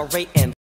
collaborate and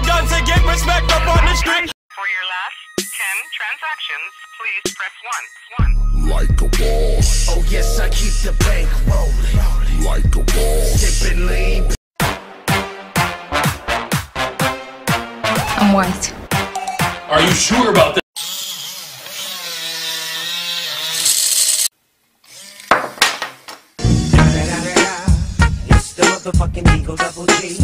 a gun to get respect up on the street. For your last 10 transactions, please press 1. 1. like a boss, Oh yes, I keep the bank rolling. like a boss, Sipping lean. I'm white. Are you sure about that? It's the motherfucking Eagle Double G.